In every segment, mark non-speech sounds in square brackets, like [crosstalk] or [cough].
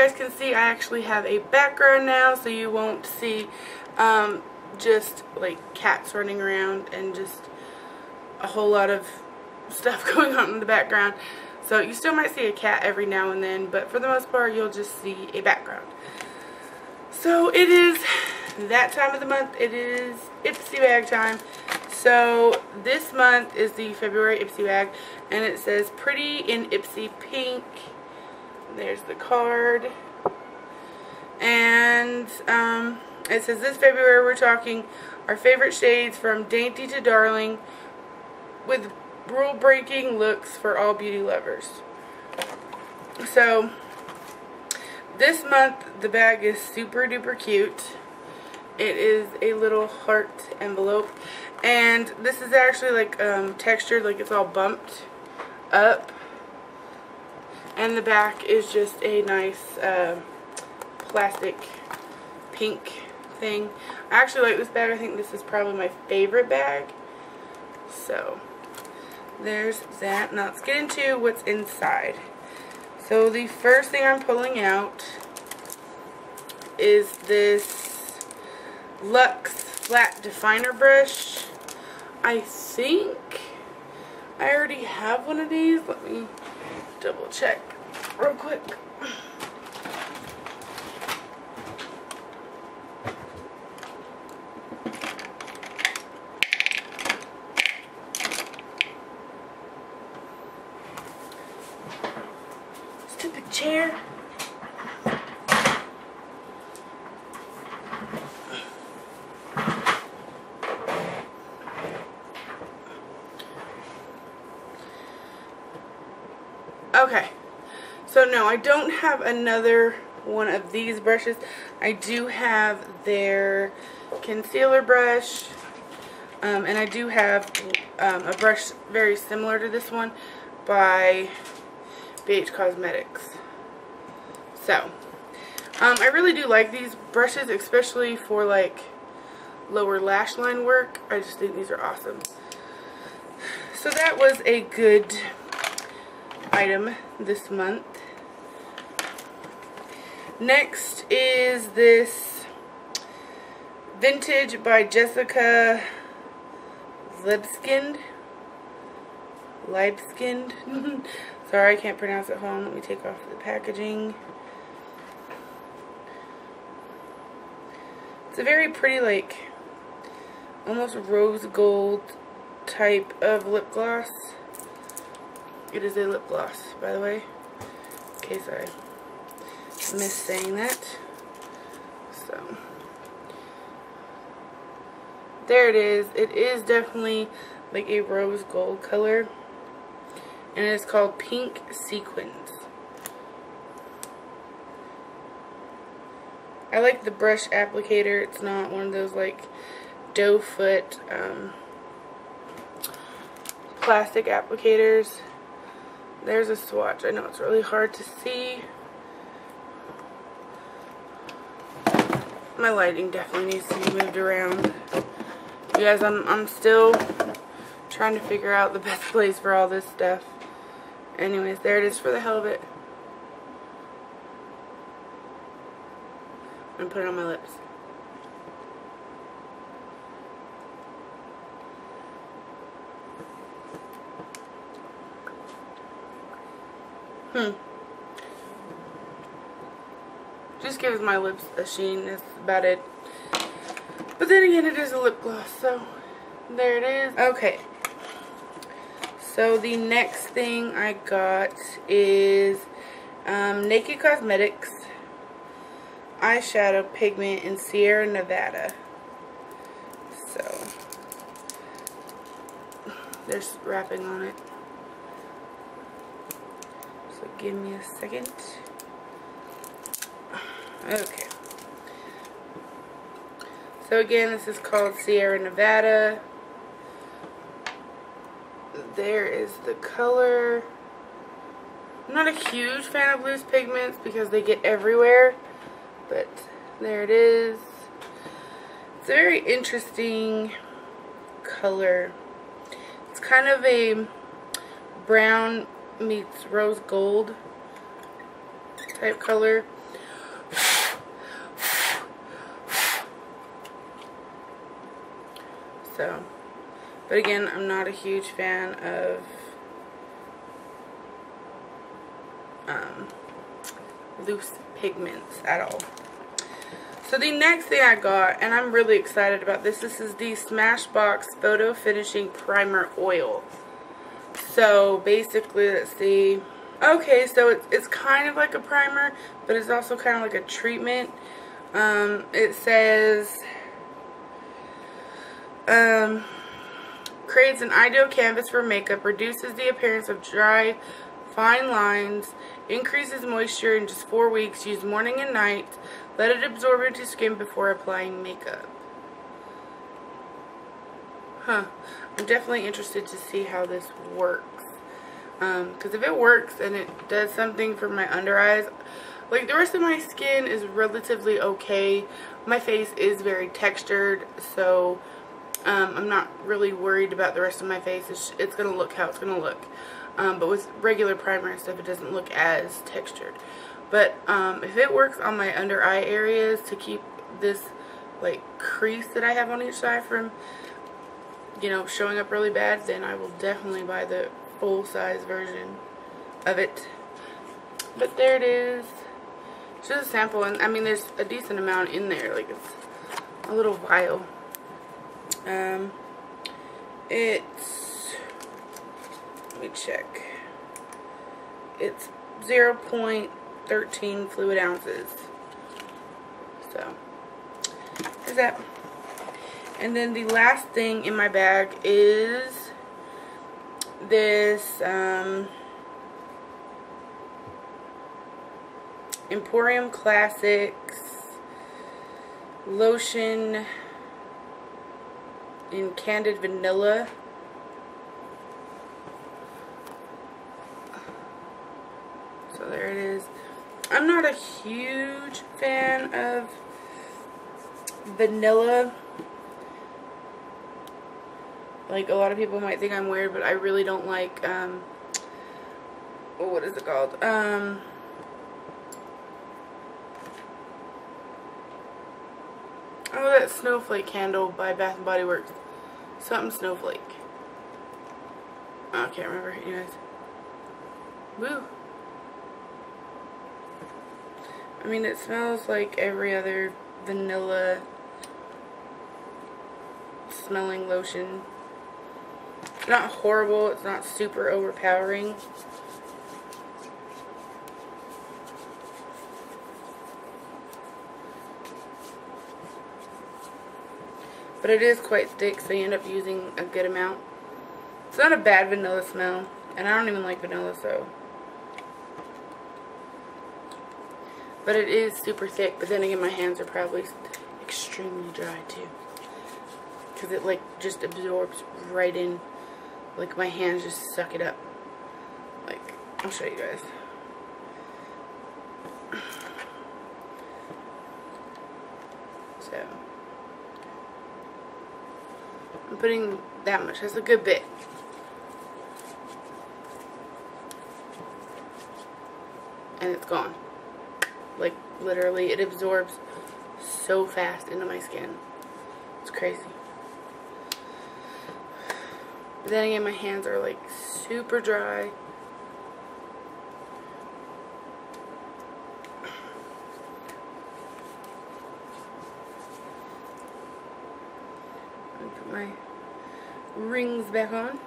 guys can see, I actually have a background now, so you won't see um, just like cats running around and just a whole lot of stuff [laughs] going on in the background. So you still might see a cat every now and then, but for the most part you'll just see a background. So it is that time of the month. It is Ipsy bag time. So this month is the February Ipsy bag and it says pretty in Ipsy pink. There's the card. And um, it says this February we're talking our favorite shades from dainty to darling with rule-breaking looks for all beauty lovers. So, this month the bag is super duper cute. It is a little heart envelope. And this is actually like um, textured, like it's all bumped up. And the back is just a nice uh, plastic pink thing. I actually like this bag. I think this is probably my favorite bag. So, there's that. Now let's get into what's inside. So the first thing I'm pulling out is this Lux Flat Definer Brush. I think I already have one of these. Let me double check real quick. Okay, so no, I don't have another one of these brushes. I do have their concealer brush, um, and I do have um, a brush very similar to this one by BH Cosmetics. So, um, I really do like these brushes, especially for like lower lash line work. I just think these are awesome. So that was a good item this month. Next is this Vintage by Jessica Libskind. Libskind. [laughs] Sorry, I can't pronounce it. home. let me take off the packaging. It's a very pretty, like, almost rose gold type of lip gloss. It is a lip gloss, by the way, in case I missed saying that. So, there it is. It is definitely like a rose gold color and it's called Pink Sequins. I like the brush applicator. It's not one of those like doe foot um, plastic applicators. There's a swatch. I know it's really hard to see. My lighting definitely needs to be moved around. You guys, I'm, I'm still trying to figure out the [laughs] best place for all this stuff. Anyways, there it is for the hell of it. I'm put it on my lips. Hmm. Just gives my lips a sheen. That's about it. But then again, it is a lip gloss, so there it is. Okay. So the next thing I got is um, Naked Cosmetics eyeshadow pigment in Sierra Nevada. So [sighs] there's wrapping on it. So give me a second. Okay. So again, this is called Sierra Nevada there is the color. I'm not a huge fan of loose pigments because they get everywhere, but there it is. It's a very interesting color. It's kind of a brown meets rose gold type color. So, but again, I'm not a huge fan of um, loose pigments at all. So the next thing I got, and I'm really excited about this, this is the Smashbox Photo Finishing Primer Oil. So basically, let's see. Okay, so it's, it's kind of like a primer, but it's also kind of like a treatment. Um, it says, um, creates an ideal canvas for makeup, reduces the appearance of dry, fine lines, increases moisture in just four weeks, use morning and night, let it absorb into skin before applying makeup. Huh. I'm definitely interested to see how this works. Because um, if it works and it does something for my under eyes, like the rest of my skin is relatively okay. My face is very textured, so um, I'm not really worried about the rest of my face. It's, it's going to look how it's going to look. Um, but with regular primer and stuff, it doesn't look as textured. But um, if it works on my under eye areas to keep this like crease that I have on each side from, you know, showing up really bad, then I will definitely buy the full size version of it. But there it is. It's just a sample, and I mean, there's a decent amount in there. Like it's a little vial. Um, it's let me check. It's 0.13 fluid ounces. So, is that. And then the last thing in my bag is this um, Emporium Classics lotion in Candied Vanilla. So there it is. I'm not a huge fan of vanilla. Like, a lot of people might think I'm weird, but I really don't like, um, what is it called? Um, oh, that snowflake candle by Bath & Body Works. Something snowflake. Oh, I can't remember. Anyways. Woo. I mean, it smells like every other vanilla smelling lotion. Not horrible. It's not super overpowering. But it is quite thick, so you end up using a good amount. It's not a bad vanilla smell. And I don't even like vanilla, so. But it is super thick. But then again, my hands are probably extremely dry, too. Because it, like, just absorbs right in. Like, my hands just suck it up. Like, I'll show you guys. So. I'm putting that much. That's a good bit. And it's gone. Like, literally, it absorbs so fast into my skin. It's crazy. Then again, my hands are, like, super dry. Put my rings back on.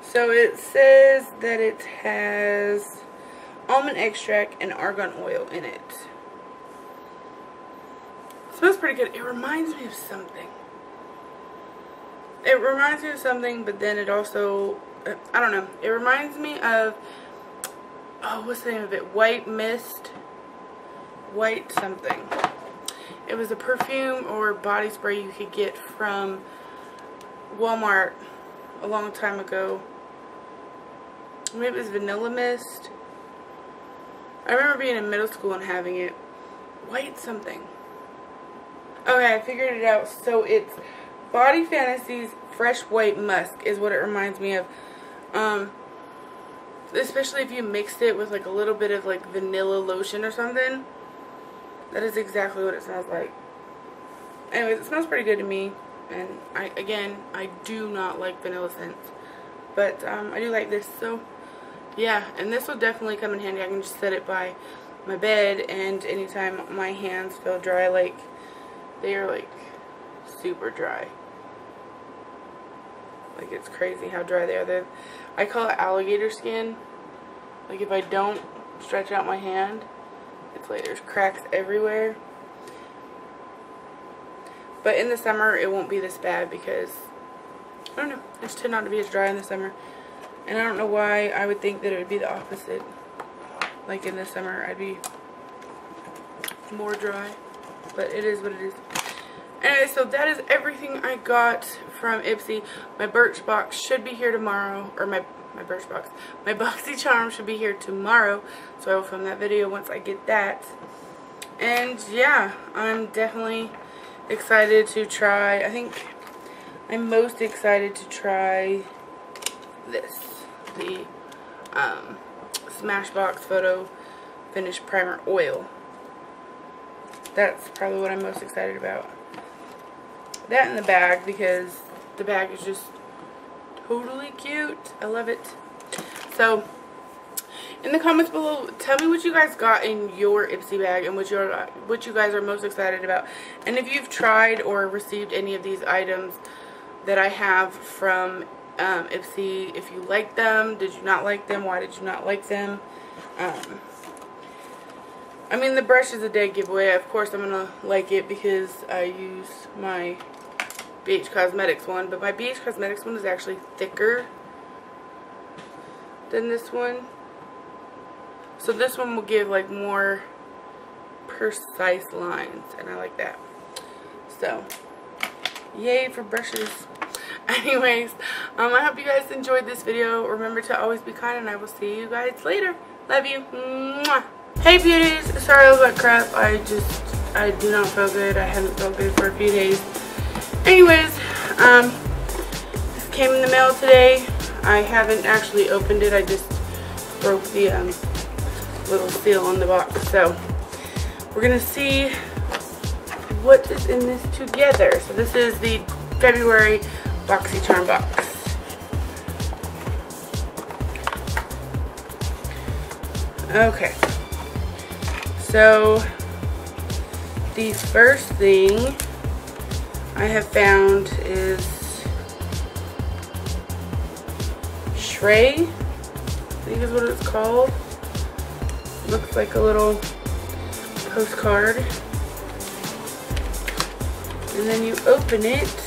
So it says that it has almond extract and argan oil in it. Smells pretty good. It reminds me of something. It reminds me of something, but then it also, I don't know. It reminds me of, oh, what's the name of it? White Mist. White something. It was a perfume or body spray you could get from Walmart a long time ago. Maybe it was Vanilla Mist. I remember being in middle school and having it. White something. Okay, I figured it out. So it's Body Fantasies Fresh White Musk is what it reminds me of. Um, especially if you mixed it with like a little bit of like vanilla lotion or something. That is exactly what it smells like. Anyways, it smells pretty good to me. And I again, I do not like vanilla scents. But um, I do like this. So, yeah. And this will definitely come in handy. I can just set it by my bed. And anytime my hands feel dry, like, they are, like, super dry. Like, it's crazy how dry they are. They're, I call it alligator skin. Like, if I don't stretch out my hand, it's like there's cracks everywhere. But in the summer, it won't be this bad because, I don't know, I just tend not to be as dry in the summer. And I don't know why I would think that it would be the opposite. Like in the summer, I'd be more dry. But it is what it is. Anyway, so that is everything I got from Ipsy. My Birchbox should be here tomorrow. Or my, my Birchbox. My [laughs] BoxyCharm should be here tomorrow. So I will film that video once I get that. And yeah, I'm definitely excited to try, I think I'm most excited to try this, the um, Smashbox Photo Finish Primer Oil. That's probably what I'm most excited about. That in the bag because the bag is just totally cute. I love it. So, in the comments below, tell me what you guys got in your Ipsy bag and what, you what you guys are most excited about. And if you've tried or received any of these items that I have from um, Ipsy, if you like them, did you not like them, why did you not like them? Um, I mean, the brush is a dead giveaway. Of course, I'm going to like it because I use my BH Cosmetics one. But my BH Cosmetics one is actually thicker than this one. So this one will give like more precise lines and I like that. So, yay for brushes. [laughs] Anyways, um, I hope you guys enjoyed this video. Remember to always be kind and I will see you guys later. Love you. Mwah. Hey beauties, sorry about crap. I just, I do not feel good. I haven't felt good for a few days. Anyways, um, this came in the mail today. I haven't actually opened it. I just broke the um, little seal on the box. So we're going to see what is in this together. So this is the February BoxyCharm box. Okay. So the first thing I have found is Shrey, I think is what it's called. Looks like a little postcard. And then you open it